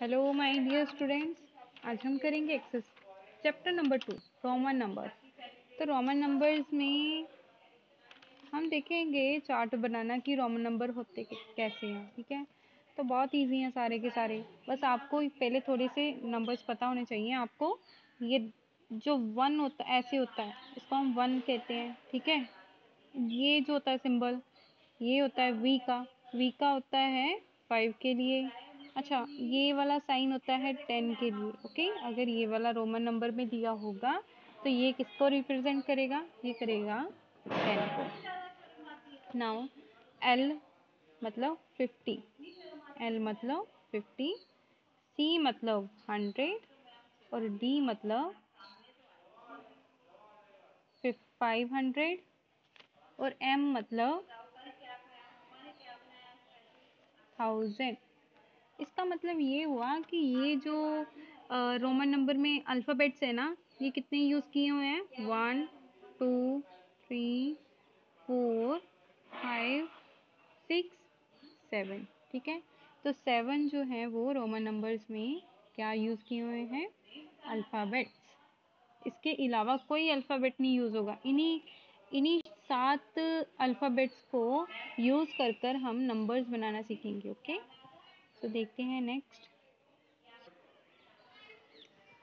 Hello my dear students आज हम करेंगे exercise chapter number two Roman number तो रोमन नंबर्स में हम देखेंगे चार्ट बनाना कि रोमन नंबर होते कैसे हैं, ठीक है? तो बहुत इजी हैं सारे के सारे। बस आपको पहले थोड़े से नंबर्स पता होने चाहिए। आपको ये जो वन होता, ऐसे होता है, इसको हम वन कहते हैं, ठीक है? ये जो होता है सिंबल ये होता है वी का। वी का होता है फाइव के लिए। अच्छा ये वाला साइन होता है टेन के लिए, ओके? अगर ये वाला रोमन नंबर में दिया होगा तो ये किसको रिप्रेजेंट करेगा? ये करेगा टेन को। नाउ, एल मतलब फिफ्टी, एल मतलब फिफ्टी, सी मतलब हंड्रेड और डी मतलब फाइव हंड्रेड और एम मतलब थाउज़ेंड। इसका मतलब ये हुआ कि ये जो रोमन नंबर में अल्फ़ाबेट्स है ना, ये कितने यूज़ किए हुए हैं? One two three four five six seven ठीक है? तो सेवन जो है वो रोमन नंबर्स में क्या यूज़ किए हुए हैं? अल्फ़ाबेट्स इसके अलावा कोई अल्फ़ाबेट नहीं यूज़ होगा। इन्हीं इन्हीं सात अल्फ़ाबेट्स को यूज़ कर कर हम नंबर्स बनाना सीखेंगे ओके तो देखते हैं नेक्स्ट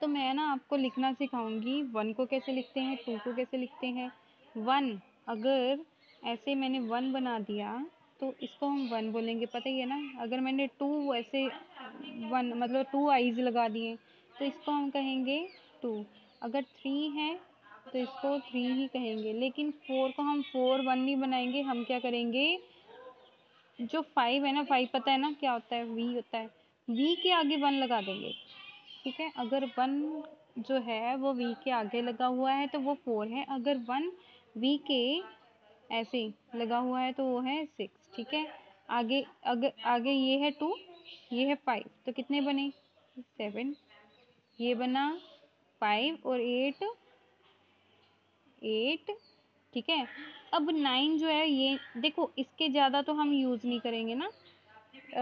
तो मैं ना आपको लिखना सिखाऊँगी वन को कैसे लिखते हैं टू को कैसे लिखते हैं। वन अगर ऐसे मैंने वन बना दिया तो इसको हम वन बोलेंगे। पता ही है ना, अगर मैंने टू ऐसे वन मतलब टू आईज लगा दिए तो इसको हम कहेंगे टू अगर थ्री है तो इसको थ्री ही कहेंगे। लेकिन फोर को हम फोर वन नहीं बनाएँगे, हम क्या करेंगे? जो फाइव है ना फाइव पता है ना क्या होता है? वी होता है। वी के आगे वन लगा देंगे। ठीक है? अगर वन जो है, वो वी के आगे लगा हुआ है तो वो फोर है। अगर वन वी के ऐसे लगा हुआ है तो वो है सिक्स ठीक है? आगे अगर आगे ये है टू ये है फाइव तो कितने बने? सेवन ये बना फाइव और एट एट ठीक है? अब नाइन जो है ये, देखो इसके ज़्यादा तो हम यूज़ नहीं करेंगे ना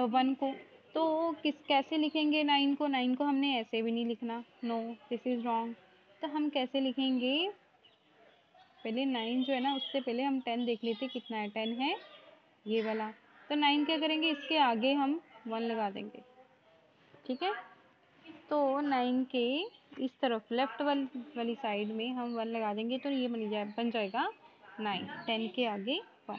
वन को। तो किस, कैसे लिखेंगे नाइन को? नाइन को हमने ऐसे भी नहीं लिखना। नो दिस इज़ रॉन्ग तो हम कैसे लिखेंगे? पहले नाइन जो है ना, उससे पहले हम टेन देख लेते कितना है। टेन है ये वाला। तो नाइन क्या करेंगे? इसके आगे हम वन लगा देंगे। ठीक है? तो नाइन के इस तरफ़ लेफ़्ट वाली वाली साइड में हम वन लगा देंगे। तो ये बन जाए, बन जाएगा नाइन, टेन के आगे वन।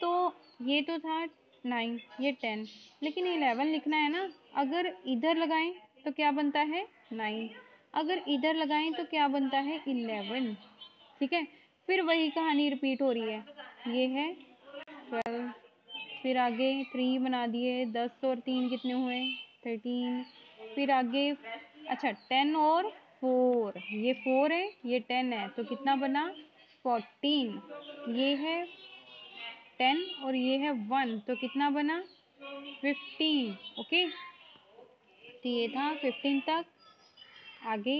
तो ये तो था नाइन, ये टेन। लेकिन इलेवन लिखना है ना, अगर इधर लगाएँ तो क्या बनता है? नाइन। अगर इधर लगाएँ तो क्या बनता है? इलेवन। ठीक है? फिर वही कहानी रिपीट हो रही है। ये है ट्वेल्व। फिर आगे थ्री बना दिए, दस और तीन कितने हुए? थर्टीन फिर आगे अच्छा टेन और फोर ये फोर है, ये टेन है तो कितना बना? फोर्टीन ये है टेन और ये है वन तो कितना बना? फिफ्टीन ओके तो ये था फिफ्टीन तक. आगे.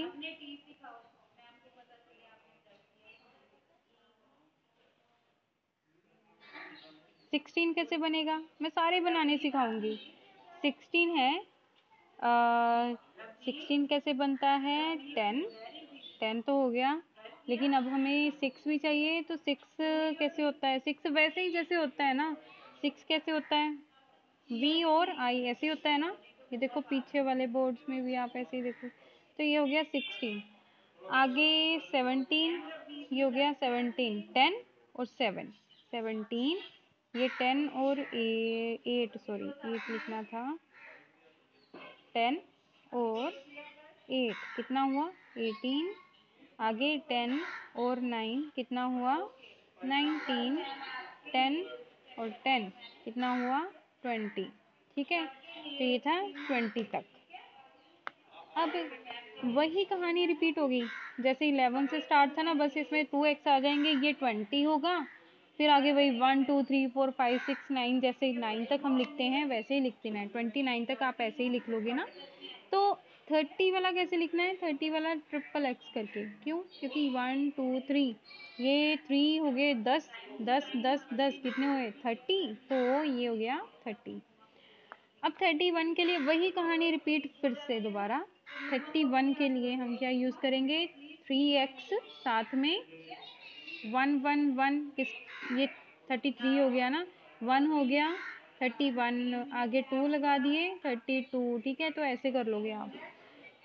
सिक्सटीन कैसे बनेगा? मैं सारे बनाने सिखाऊँगी. सिक्सटीन है सिक्सटीन कैसे बनता है? टेन टेन तो हो गया. लेकिन अब हमें सिक्स भी चाहिए तो सिक्स कैसे होता है? सिक्स वैसे ही जैसे होता है ना? सिक्स कैसे होता है? वी और आई ऐसे होता है ना? ये देखो पीछे वाले बोर्ड्स में भी आप ऐसे ही देखो। तो ये हो गया सिक्सटीन आगे सेवनटीन ये हो गया सेवनटीन टेन और सेवन सेवनटीन ये टेन और एट सॉरी एट लिखना था। टेन और एट कितना हुआ? एटीन आगे टेन और नाइन कितना हुआ? नाइनटीन टेन और टेन कितना हुआ? ट्वेंटी ठीक है? तो ये था ट्वेंटी तक। अब वही कहानी रिपीट होगी। जैसे इलेवन से स्टार्ट था ना, बस इसमें टू एक्स आ जाएँगे, ये ट्वेंटी होगा। फिर आगे वही one two three four five six nine जैसे नाइन तक हम लिखते हैं, वैसे ही लिखते हैं। ट्वेंटी नाइन तक आप ऐसे ही लिख लोगे ना। तो थर्टी वाला कैसे लिखना है? थर्टी वाला ट्रिपल एक्स करके। क्यों? क्योंकि वन टू थ्री ये थ्री हो गए दस। दस दस दस। कितने हुए? थर्टी। तो ये हो गया थर्टी। अब थर्टी वन के लिए वही कहानी रिपीट फिर से दोबारा। थर्टी वन के लिए हम क्या यूज़ करेंगे? थ्री एक्स साथ में वन वन वन किस ये थर्टी थ्री हो गया ना? वन हो गया। थर्टी वन आगे टू लगा दिए। थर्टी टू ठीक है? तो ऐसे कर लोगे आप।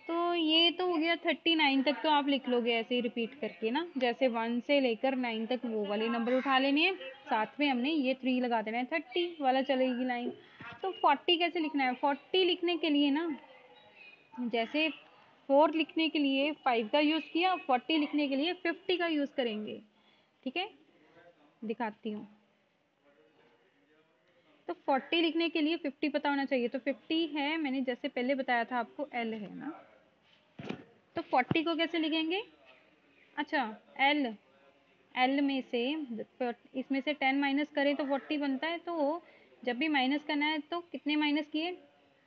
तो ये तो हो गया थर्टी नाइन तक तो आप लिख लोगे ऐसे ही रिपीट करके ना। जैसे वन से लेकर नाइन तक वो वाले नंबर उठा लेने हैं। साथ में हमने ये थ्री लगा देना है थर्टी वाला चलेगी लाइन तो फोर्टी कैसे लिखना है? फोर्टी लिखने के लिए ना, जैसे फोर लिखने के लिए फाइव का यूज़ किया फोर्टी लिखने के लिए फिफ्टी का यूज़ करेंगे। ठीक है? दिखाती हूँ। तो फोर्टी लिखने के लिए फिफ्टी पता होना चाहिए। तो फिफ्टी है, मैंने जैसे पहले बताया था आपको एल है ना। तो फोर्टी को कैसे लिखेंगे? अच्छा एल एल में से, इसमें से टेन माइनस करें तो फोर्टी बनता है तो जब भी माइनस करना है तो कितने माइनस किए?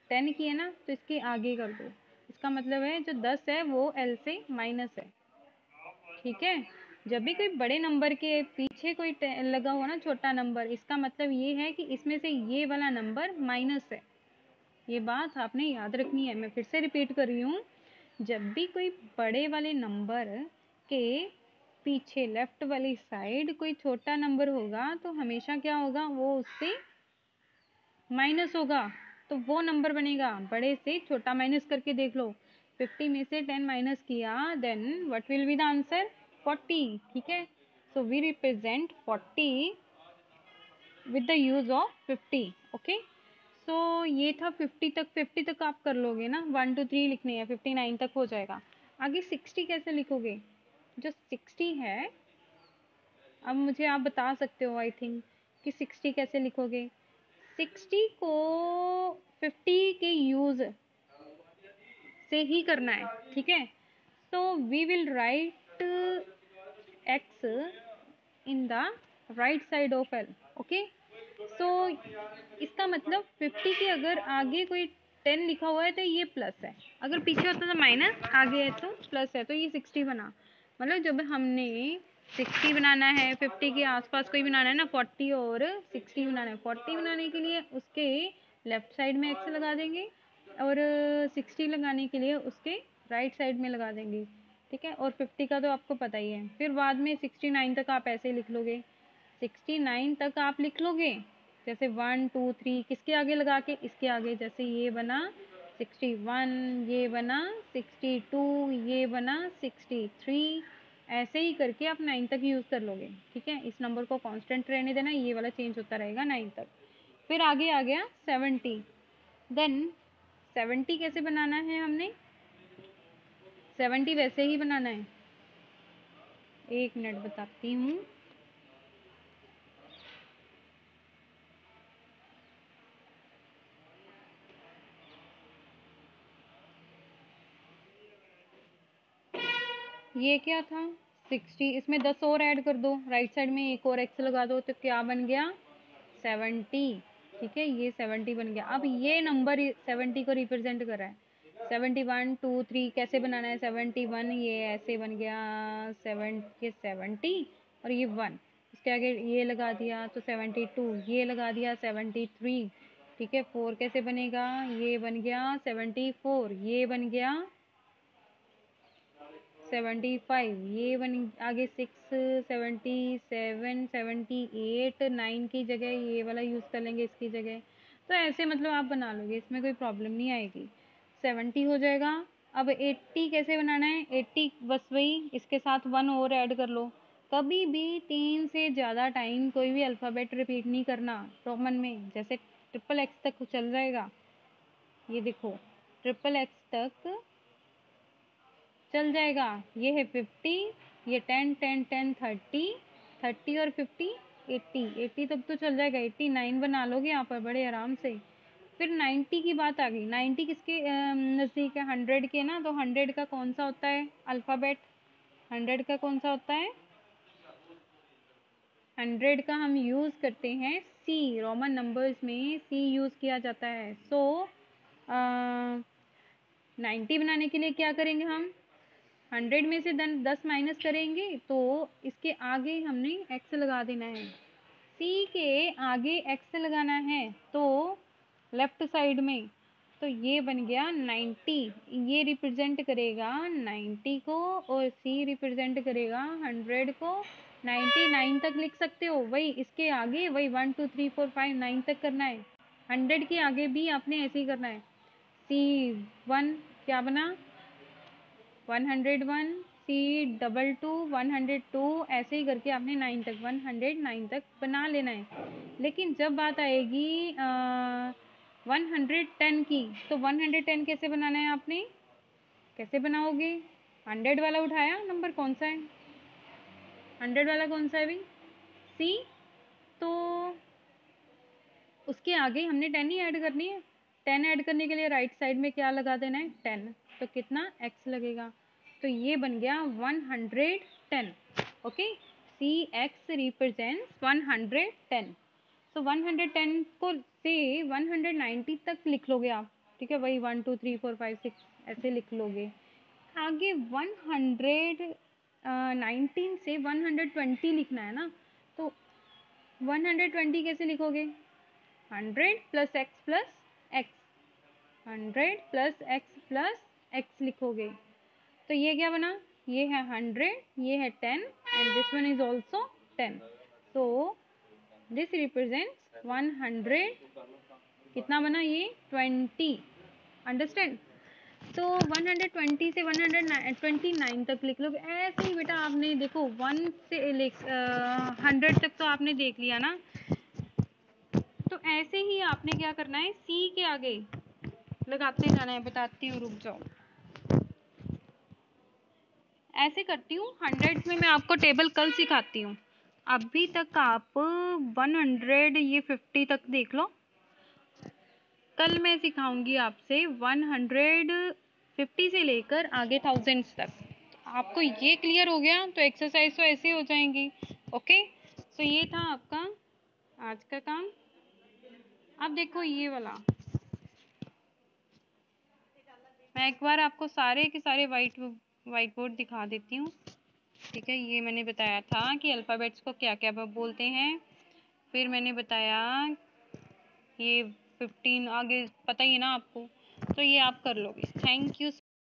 टेन किए ना तो इसके आगे कर दो। इसका मतलब है जो दस है वो एल से माइनस है। ठीक है? जब भी कोई बड़े नंबर के पीछे कोई लगा हुआ ना छोटा नंबर, इसका मतलब ये है कि इसमें से ये वाला नंबर माइनस है। ये बात आपने याद रखनी है। मैं फिर से रिपीट कर रही हूँ। जब भी कोई बड़े वाले नंबर के पीछे लेफ़्ट वाली साइड कोई छोटा नंबर होगा तो हमेशा क्या होगा? वो उससे माइनस होगा तो वो नंबर बनेगा। बड़े से छोटा माइनस करके देख लो। फिफ्टी में से टेन माइनस किया then what will be the answer forty, ठीक है? So we represent forty with the use of fifty okay so ये था फिफ्टी तक फिफ्टी तक आप कर लोगे ना? वन टू थ्री लिखने हैं फिफ्टी नाइन तक हो जाएगा। आगे सिक्सटी कैसे लिखोगे? जो सिक्सटी है, अब मुझे आप बता सकते हो आई थिंक कि सिक्सटी कैसे लिखोगे? सिक्सटी को फिफ्टी के यूज़ से ही करना है, ठीक है? So we will write X in the right side of L okay so so, इसका मतलब फिफ्टी के अगर आगे कोई टेन लिखा हुआ है तो ये प्लस है। अगर पीछे होता तो माइनस आगे है तो प्लस है। तो ये सिक्सटी बना। मतलब जब हमने सिक्सटी बनाना है फिफ्टी के आसपास कोई बनाना है ना फोर्टी और सिक्सटी बनाना है। फोर्टी बनाने के लिए उसके लेफ़्ट साइड में एक्स लगा देंगे और सिक्सटी लगाने के लिए उसके राइट साइड में लगा देंगे। ठीक है? और फिफ्टी का तो आपको पता ही है। फिर बाद में सिक्सटी नाइन तक आप ऐसे ही लिख लोगे। सिक्सटी नाइन तक आप लिख लोगे। जैसे वन, टू, थ्री, किसके आगे लगा के इसके आगे जैसे ये बना सिक्सटी वन, ये बना सिक्सटी टू, ये बना सिक्सटी थ्री। ऐसे ही करके आप नाइन तक यूज़ कर लोगे, ठीक है? इस नंबर को कांस्टेंट रहने देना, ये वाला चेंज होता रहेगा नाइन तक। फिर आगे आ गया सेवेंटी। देन सेवेंटी कैसे बनाना है हमने? सेवेंटी वैसे ही बनाना है। एक मिनट बताती हूँ। ये क्या था? सिक्सटी इसमें दस और ऐड कर दो। राइट साइड में एक और एक्स लगा दो तो क्या बन गया? सेवेंटी ठीक है? ये सेवेंटी बन गया। अब ये नंबर सेवेंटी को रिप्रेजेंट कर रहा है। सेवेंटी वन टू थ्री कैसे बनाना है? सेवेंटी वन ये ऐसे बन गया। सेवन ये सेवेंटी और ये वन इसके आगे ये लगा दिया तो सेवेंटी टू ये लगा दिया सेवेंटी थ्री ठीक है? फोर कैसे बनेगा? ये बन गया सेवेंटी फोर ये बन गया सेवेंटी फाइव, ये वन आगे six, seventy seven, seventy eight, nine की जगह ये वाला यूज़ कर लेंगे इसकी जगह। तो ऐसे मतलब आप बना लोगे, इसमें कोई प्रॉब्लम नहीं आएगी। सेवेंटी हो जाएगा। अब एट्टी कैसे बनाना है? एट्टी बस वही, इसके साथ वन और ऐड कर लो। कभी भी तीन से ज़्यादा टाइम कोई भी अल्फ़ाबेट रिपीट नहीं करना रोमन में। जैसे ट्रिपल एक्स तक चल जाएगा। ये देखो ट्रिपल एक्स तक चल जाएगा। ये है फिफ्टी ये ten ten ten thirty thirty और फिफ्टी एट्टी एट्टी तक तो चल जाएगा। एट्टी नाइन बना लोगे यहाँ पर बड़े आराम से। फिर नाइन्टी की बात आ गई। नाइन्टी किसके नज़दीक है? हंड्रेड के ना? तो हंड्रेड का कौन सा होता है? अल्फ़ाबेट हंड्रेड का कौन सा होता है? हंड्रेड का हम यूज़ करते हैं सी रोमन नंबर्स में सी यूज़ किया जाता है। सो so, नाइन्टी बनाने के लिए क्या करेंगे हम? हंड्रेड में से दन, दस माइनस करेंगे तो इसके आगे हमने एक्स लगा देना है। सी के आगे एक्स लगाना है तो लेफ़्ट साइड में तो ये बन गया 90 ये रिप्रेजेंट करेगा 90 को, और सी रिप्रेजेंट करेगा 100 को। 99 तक लिख सकते हो, वही इसके आगे, वही one two three four five nine तक करना है। 100 के आगे भी आपने ऐसे ही करना है। सी वन क्या बना? 101 C double two one hundred two ऐसे ही करके आपने नाइन तक, वन हंड्रेड नाइन तक बना लेना है। लेकिन जब बात आएगी वन हंड्रेड टेन की तो वन हंड्रेड टेन कैसे बनाना है आपने? कैसे बनाओगे? हंड्रेड वाला उठाया? नंबर कौन सा है? हंड्रेड वाला कौन सा है भाई सी तो उसके आगे हमने टेन ही ऐड करनी है। टेन ऐड करने के लिए राइट साइड में क्या लगा देना है? टेन तो कितना एक्स लगेगा? तो ये बन गया one hundred ten okay C X represents one hundred ten तो वन हंड्रेड टेन को से वन हंड्रेड नाइन्टी तक लिख लोगे आप, ठीक है? वही one two three four five six ऐसे लिख लोगे। आगे वन हंड्रेड नाइनटीन से वन हंड्रेड ट्वेंटी लिखना है ना? तो वन हंड्रेड ट्वेंटी कैसे लिखोगे? Hundred plus X plus X hundred plus X plus X लिखोगे। तो ये क्या बना? ये है हंड्रेड ये है ten and this one is also ten so this represents one hundred कितना बना ये? ट्वेंटी अंडरस्टैंड तो 120 से 129 तक लिख लो। ऐसे ही बेटा आपने देखो वन से लिख हंड्रेड तक तो आपने देख लिया ना। तो ऐसे ही आपने क्या करना है? सी के आगे लगाते जाना है, बताती हूँ, रुक जाओ। ऐसे करती हूँ हंड्रेड में मैं आपको टेबल कल सिखाती हूँ। अभी तक आप वन हंड्रेड ये फिफ्टी तक देख लो। कल मैं सिखाऊँगी आपसे वन हंड्रेड फिफ्टी से लेकर आगे थाउजेंड्स तक। आपको ये क्लियर हो गया तो एक्सरसाइज तो ऐसे हो जाएँगी ओके तो ये था आपका आज का काम। अब देखो ये वाला। मैं एक बार आपको सारे के सारे वाइट वाइट बोर्ड दिखा देती हूँ। ठीक है, ये मैंने बताया था कि अल्फ़ाबेट्स को क्या क्या बोलते हैं। फिर मैंने बताया ये फिफ्टीन आगे पता ही है ना आपको। तो ये आप कर लोगे। Thank you